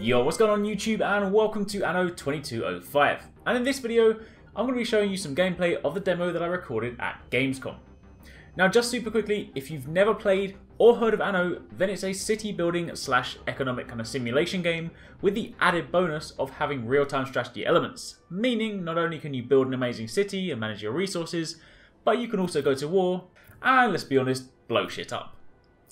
Yo, what's going on YouTube and welcome to Anno 2205. And in this video, I'm going to be showing you some gameplay of the demo that I recorded at Gamescom. Now just super quickly, if you've never played or heard of Anno, then it's a city building slash economic kind of simulation game with the added bonus of having real-time strategy elements. Meaning, not only can you build an amazing city and manage your resources, but you can also go to war and, let's be honest, blow shit up.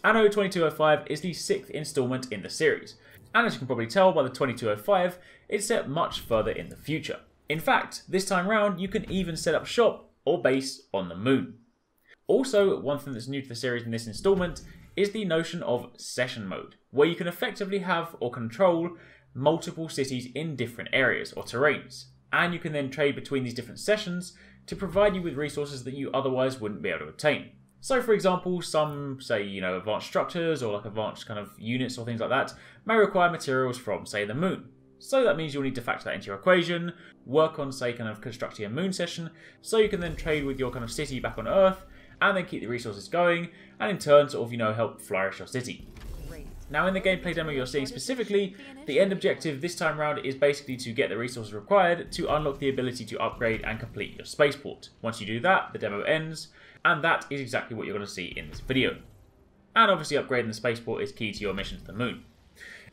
Anno 2205 is the sixth installment in the series, and as you can probably tell by the 2205, it's set much further in the future. In fact, this time round, you can even set up shop or base on the moon. Also, one thing that's new to the series in this installment is the notion of session mode, where you can effectively have or control multiple cities in different areas or terrains, and you can then trade between these different sessions to provide you with resources that you otherwise wouldn't be able to obtain. So for example, some say, you know, advanced structures or like advanced kind of units or things like that may require materials from, say, the moon. So that means you'll need to factor that into your equation, work on, say, kind of constructing a moon session, so you can then trade with your kind of city back on Earth, and then keep the resources going, and in turn sort of, you know, help flourish your city. Now in the gameplay demo you're seeing specifically, the end objective this time around is basically to get the resources required to unlock the ability to upgrade and complete your spaceport. Once you do that, the demo ends, and that is exactly what you're going to see in this video. And obviously upgrading the spaceport is key to your mission to the moon.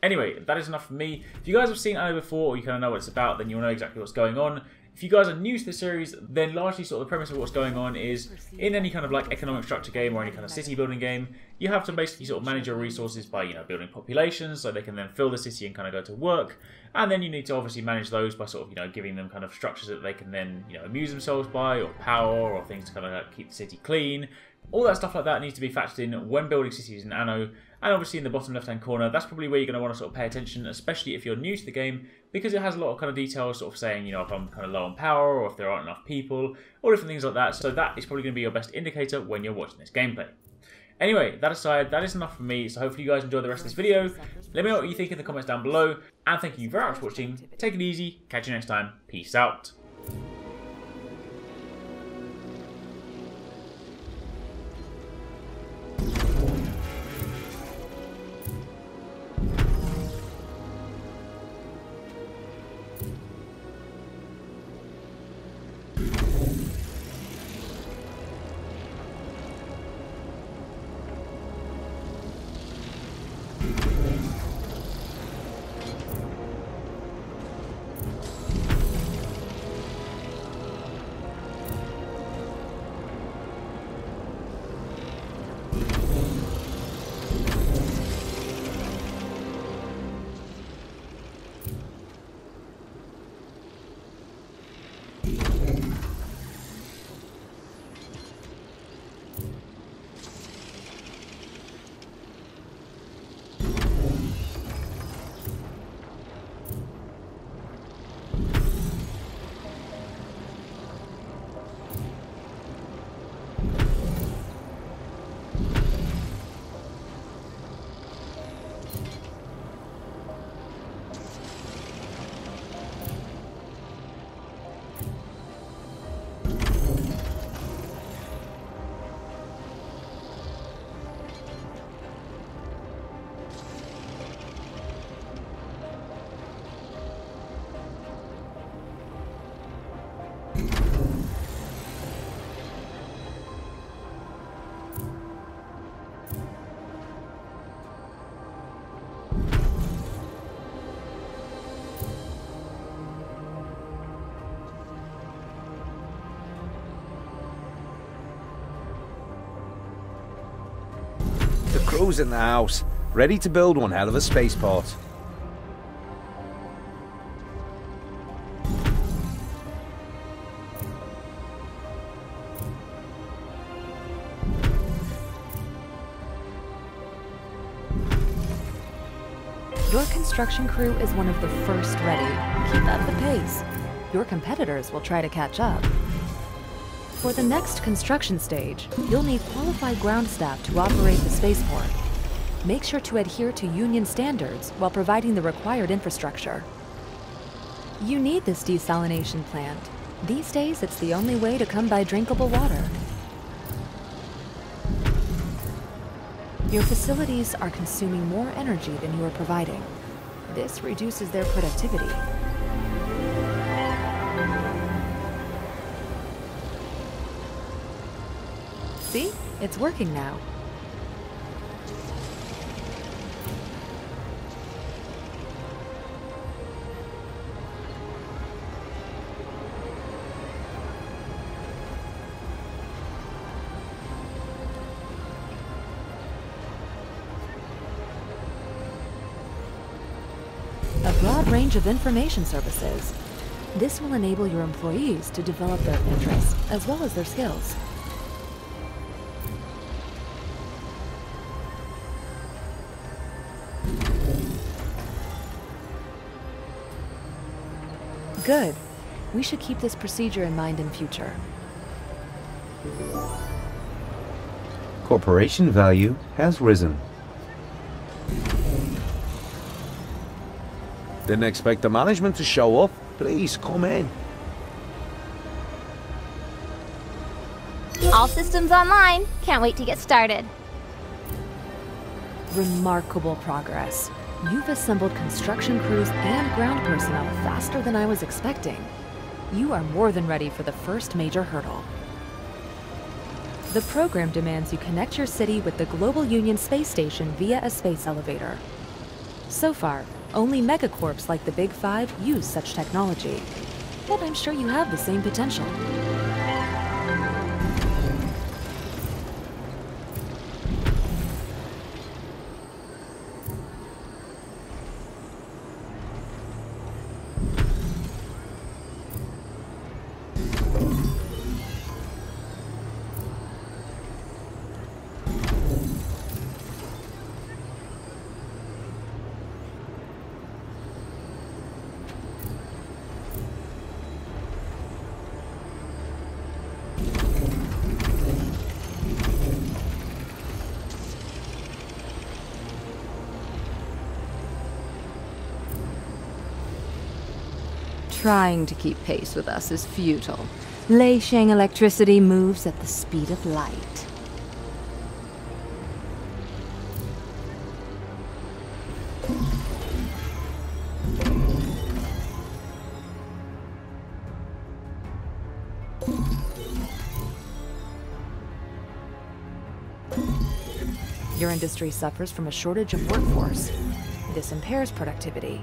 Anyway, that is enough for me. If you guys have seen Anno before or you kind of know what it's about, then you'll know exactly what's going on. If you guys are new to the series, then largely sort of the premise of what's going on is in any kind of like economic structure game or any kind of city building game, you have to basically sort of manage your resources by, you know, building populations so they can then fill the city and kind of go to work. And then you need to obviously manage those by sort of, you know, giving them kind of structures that they can then, you know, amuse themselves by or power or things to kind of like keep the city clean. All that stuff like that needs to be factored in when building cities in Anno, and obviously in the bottom left hand corner, that's probably where you're going to want to sort of pay attention, especially if you're new to the game, because it has a lot of kind of details sort of saying, you know, if I'm kind of low on power, or if there aren't enough people, or different things like that, so that is probably going to be your best indicator when you're watching this gameplay. Anyway, that aside, that is enough from me, so hopefully you guys enjoy the rest of this video. Let me know what you think in the comments down below, and thank you very much for watching. Take it easy, catch you next time, peace out. Crew's in the house, ready to build one hell of a spaceport. Your construction crew is one of the first ready. Keep up the pace. Your competitors will try to catch up. For the next construction stage, you'll need qualified ground staff to operate the spaceport. Make sure to adhere to union standards while providing the required infrastructure. You need this desalination plant. These days, it's the only way to come by drinkable water. Your facilities are consuming more energy than you are providing. This reduces their productivity. It's working now. A broad range of information services. This will enable your employees to develop their interests as well as their skills. Good. We should keep this procedure in mind in future. Corporation value has risen. Didn't expect the management to show up. Please come in. All systems online. Can't wait to get started. Remarkable progress. You've assembled construction crews and ground personnel faster than I was expecting. You are more than ready for the first major hurdle. The program demands you connect your city with the Global Union space station via a space elevator. So far, only megacorps like the Big Five use such technology. But I'm sure you have the same potential. Trying to keep pace with us is futile. Lei Sheng electricity moves at the speed of light. Your industry suffers from a shortage of workforce. This impairs productivity.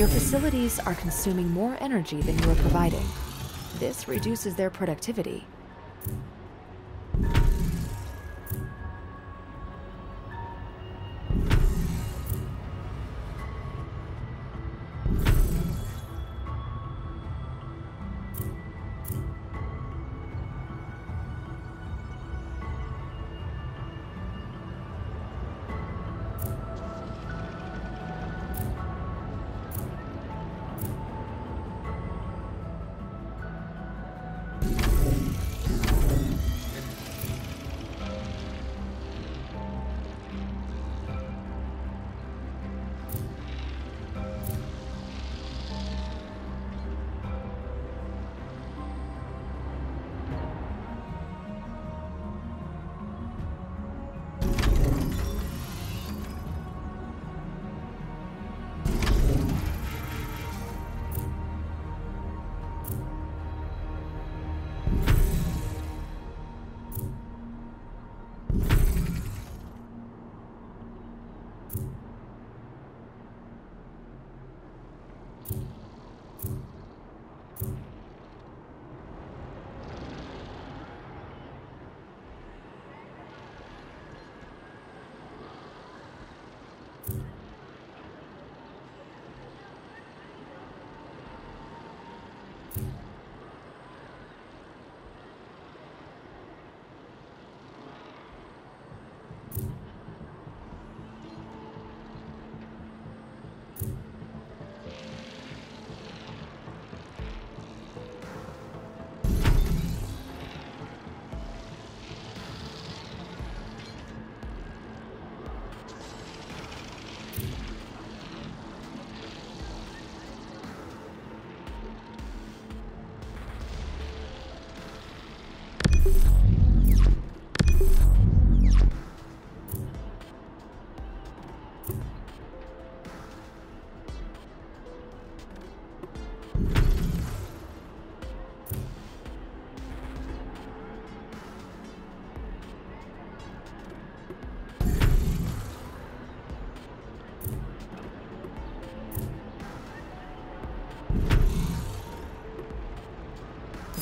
Your facilities are consuming more energy than you are providing. This reduces their productivity.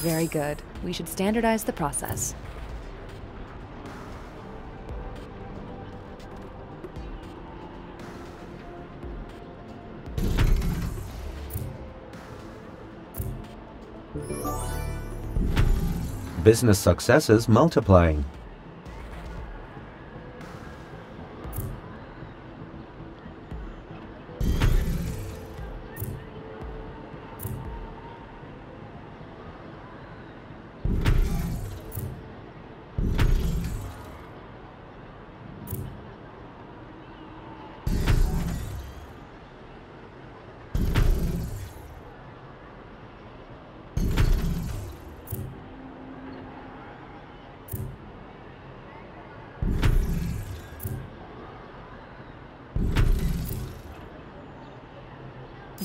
Very good. We should standardize the process. Business successes multiplying.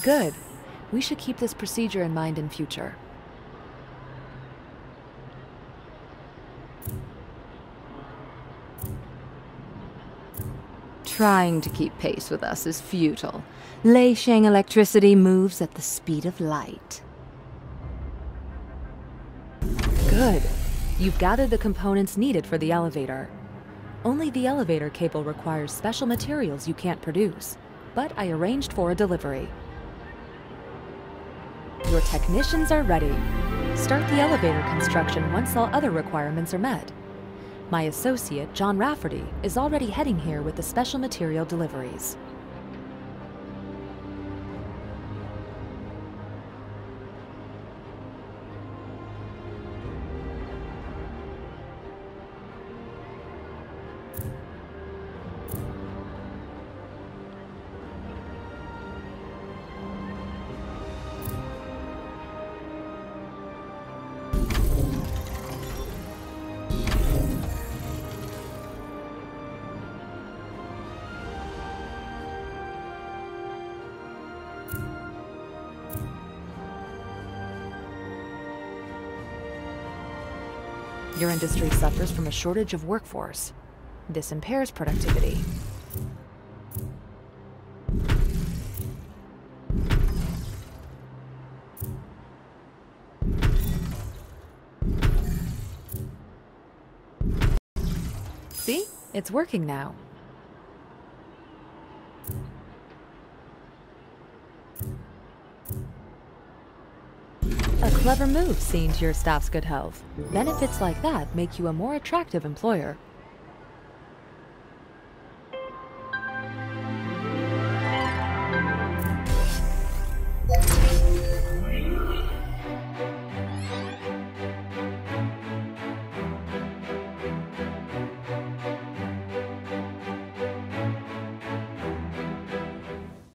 Good. We should keep this procedure in mind in future. Trying to keep pace with us is futile. Lei Sheng electricity moves at the speed of light. Good. You've gathered the components needed for the elevator. Only the elevator cable requires special materials you can't produce, but I arranged for a delivery. Your technicians are ready. Start the elevator construction once all other requirements are met. My associate, John Rafferty, is already heading here with the special material deliveries. Your industry suffers from a shortage of workforce. This impairs productivity. See? It's working now. A clever move seeing to your staff's good health. Benefits like that make you a more attractive employer.